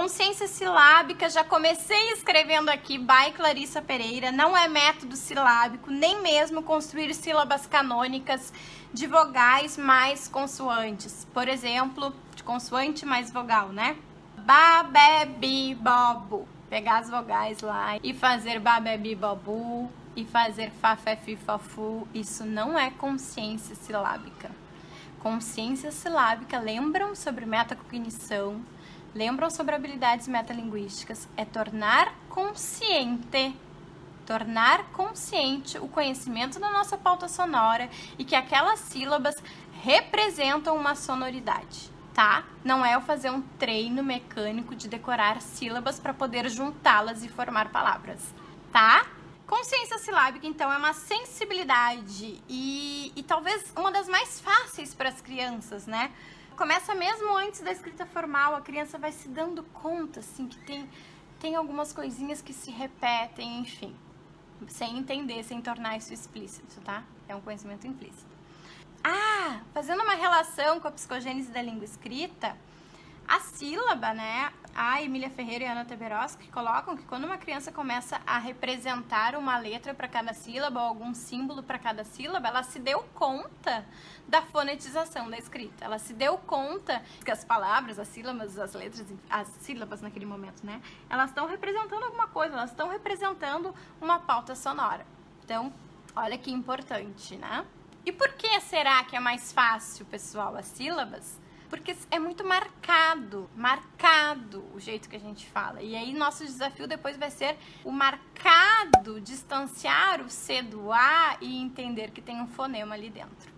Consciência silábica, já comecei escrevendo aqui, by Clarissa Pereira, não é método silábico, nem mesmo construir sílabas canônicas de vogais mais consoantes. Por exemplo, de consoante mais vogal, né? Babebi bobo. Pegar as vogais lá e fazer babebi bobu e fazer fafefi fafu, isso não é consciência silábica. Consciência silábica lembram sobre metacognição, lembram sobre habilidades metalinguísticas, é tornar consciente, tornar consciente o conhecimento da nossa pauta sonora e que aquelas sílabas representam uma sonoridade, tá? Não é eu fazer um treino mecânico de decorar sílabas para poder juntá-las e formar palavras, tá? Consciência silábica, então, é uma sensibilidade e, e talvez uma das mais fáceis para as crianças, né? Começa mesmo antes da escrita formal, a criança vai se dando conta, assim, que tem, tem algumas coisinhas que se repetem, enfim, sem entender, sem tornar isso explícito, tá? É um conhecimento implícito. Ah, fazendo uma relação com a psicogênese da língua escrita, a sílaba, né? A Emília Ferreira e a Ana Teberoski colocam que quando uma criança começa a representar uma letra para cada sílaba ou algum símbolo para cada sílaba, ela se deu conta da fonetização da escrita. Ela se deu conta que as palavras, as sílabas, as letras, as sílabas naquele momento, né? Elas estão representando alguma coisa, elas estão representando uma pauta sonora. Então, olha que importante, né? E por que será que é mais fácil, pessoal, as sílabas? porque é muito marcado, marcado o jeito que a gente fala. E aí nosso desafio depois vai ser o marcado, distanciar o C do A e entender que tem um fonema ali dentro.